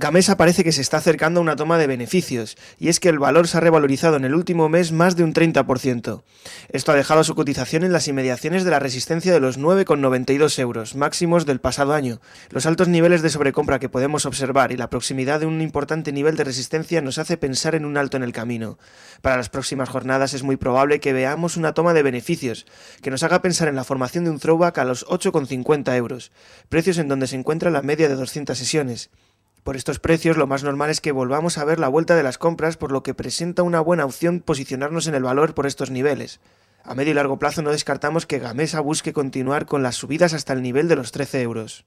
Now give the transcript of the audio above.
Gamesa parece que se está acercando a una toma de beneficios, y es que el valor se ha revalorizado en el último mes más de un 30%. Esto ha dejado su cotización en las inmediaciones de la resistencia de los 9,92 euros, máximos del pasado año. Los altos niveles de sobrecompra que podemos observar y la proximidad de un importante nivel de resistencia nos hace pensar en un alto en el camino. Para las próximas jornadas es muy probable que veamos una toma de beneficios, que nos haga pensar en la formación de un throwback a los 8,50 euros, precios en donde se encuentra la media de 200 sesiones. Por estos precios lo más normal es que volvamos a ver la vuelta de las compras, por lo que presenta una buena opción posicionarnos en el valor por estos niveles. A medio y largo plazo no descartamos que Gamesa busque continuar con las subidas hasta el nivel de los 13 euros.